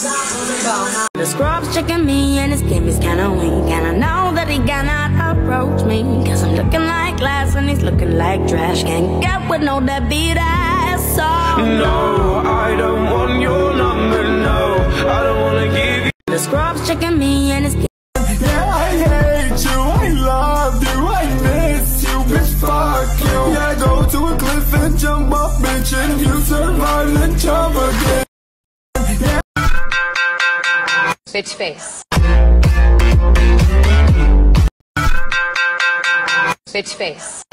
The scrub's checking me and his game is kinda weak. And I know that he cannot approach me. Cause I'm looking like glass and he's looking like trash. Can't get with no deadbeat ass. So No, I don't want your number, no. I don't wanna give you The scrub's checking me and his game Yeah, I hate you, I love you, I miss you, bitch, fuck you. Yeah, go to a cliff and jump off, bitch And you survive and jump again Bitch face. Bitch face.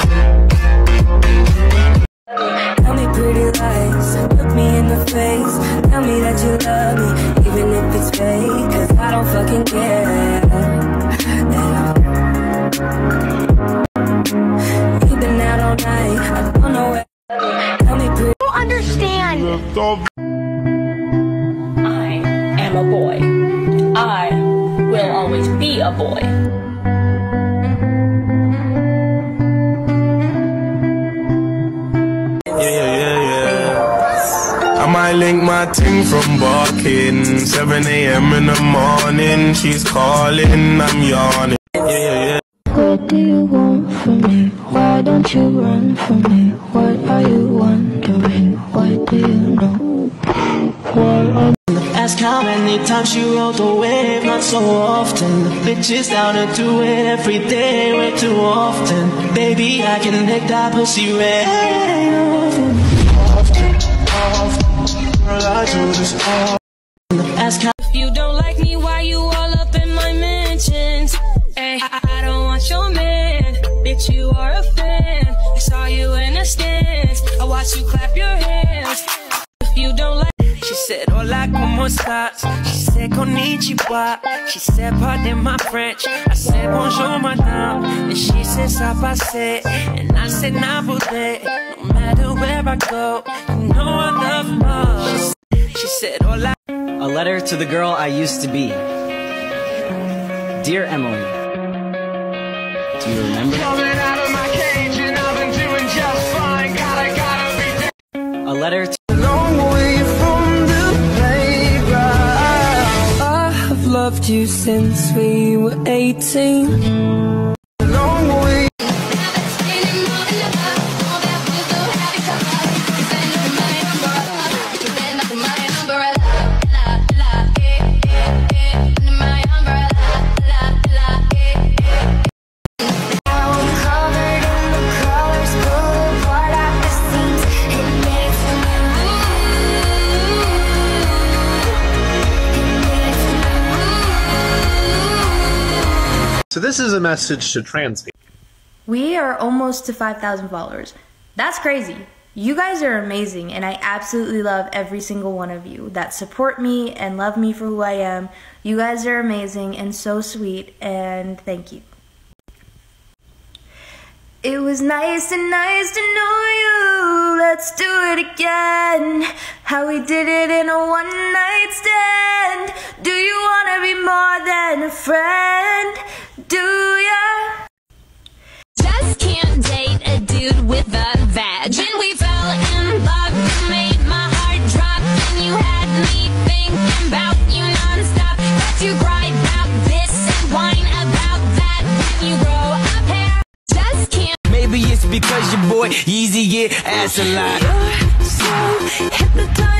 Tell me pretty lies, look me in the face Tell me that you love me, even if it's fake Cause I don't fucking care You've been out all night, I don't know where Tell me pretty don't understand. I am a boy. I will always be a boy. Yeah, yeah, yeah, yeah. I might link my ting from barking. 7 a.m. in the morning, she's calling, I'm yawning. Yeah, yeah, yeah. What do you want from me? Why don't you run from me? What are you wondering? Many times she rode wave, not so often. The bitch is down to do it every day, way too often. Baby, I can lick that pussy right often. Often, often. Girl, I do this often. If you don't like me, why you all up in my mentions? Hey, I, I don't want your man. Bitch, you are a fan. I saw you in the stands. I watched you clap your hands. If you don't like She said, hola, como estás? She said, konnichiwa. She said, pardon my French. I said, bonjour, madame. And she said, ça passe. And I said, nabude. No matter where I go, you know I love more. She said, hola. A letter to the girl I used to be. Dear Emily, do you remember? Coming out of my cage and I've been doing just fine. Gotta, gotta be A letter to you since we were 18. This is a message to trans people. We are almost to 5,000 followers. That's crazy. You guys are amazing, and I absolutely love every single one of you that support me and love me for who I am. You guys are amazing and so sweet, and thank you. It was nice and nice to know you. Let's do it again. How we did it in a one night stand. Do you wanna be more than a friend? Date a dude with a vag. And we fell in love, you made my heart drop. And you had me thinking about you nonstop. But you cry about this and whine about that. When you grow up hair, just can't. Maybe it's because your boy Yeezy get ass a lot. so hypnotizing.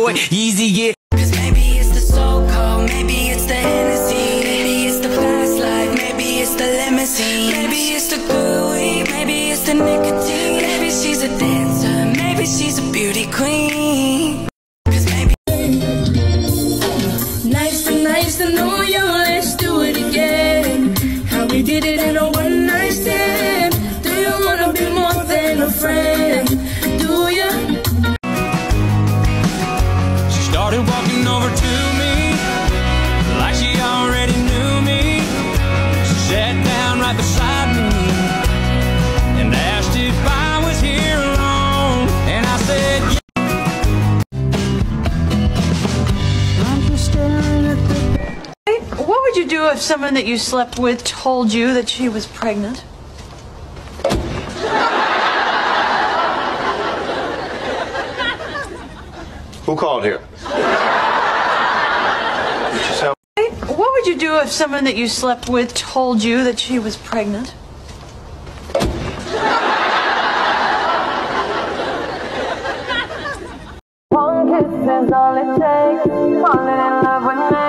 Boy. Yeezy get right beside me and asked if I was here alone. And I said, yeah. What would you do do if someone that you slept with told you that she was pregnant? Who called here? What would you do if someone that you slept with told you that she was pregnant? One kiss is all it takes. Falling in love with me.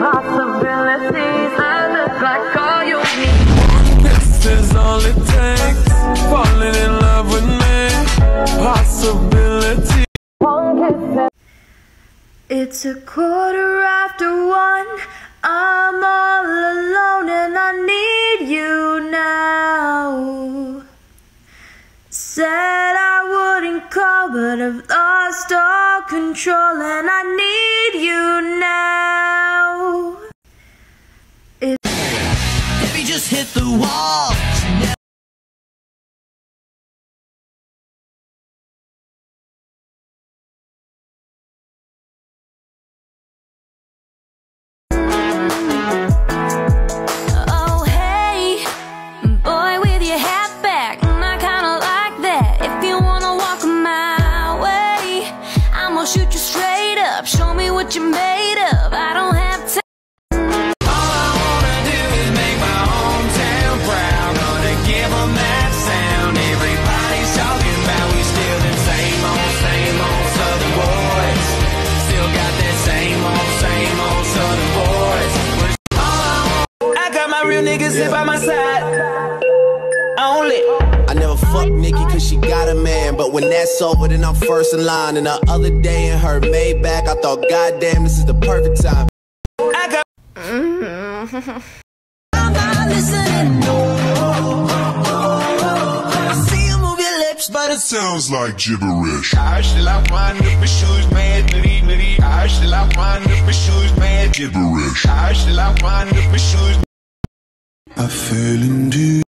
Possibilities that look like all you need. This is all it takes. Falling in love with me. Possibility. One kiss It's a quarter after one. I'm all alone and I need you now. Said I wouldn't call, but I've lost all control and I need you now. If you just hit the wall. Got my real niggas here by my side. Only. I never fuck Nikki cause she got a man. But when that's over, then I'm first in line. And the other day in her Maybach, I thought, goddamn, this is the perfect time. I got. I'm not listening, no. I see you move your lips, but it sounds like gibberish. Aşkla wanderpursues mad nitty nitty Aşkla wanderpursues mad Gibberish. Aşkla wanderpursues I fell into?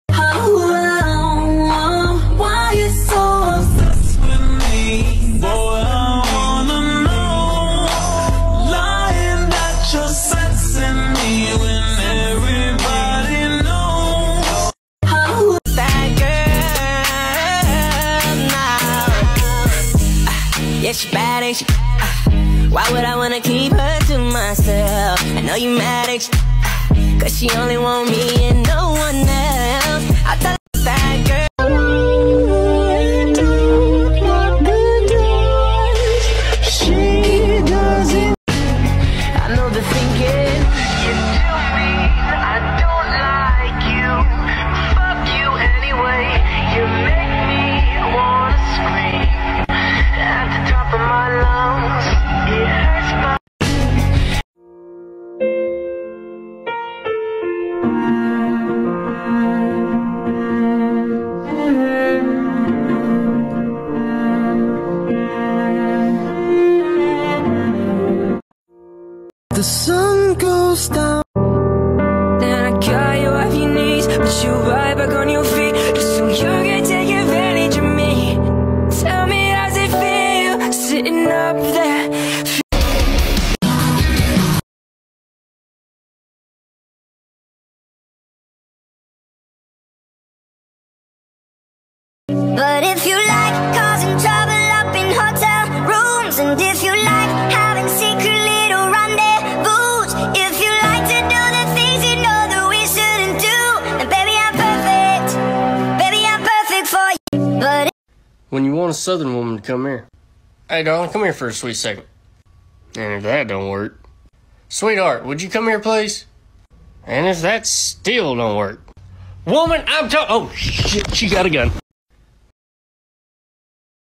Yeah, bad, ain't she? Uh, why would I wanna keep her to myself? I know you mad, at? Cause she only want me and no one else. I The sun goes down. Then I got you off your knees, put you right back on your feet, just so you can take advantage of me. Tell me how's it feel sitting up there? When you want a southern woman to come here. Hey, darling, come here for a sweet second. And if that don't work, sweetheart, would you come here, please? And if that still don't work, woman, I'm talking. Oh shit, she got a gun.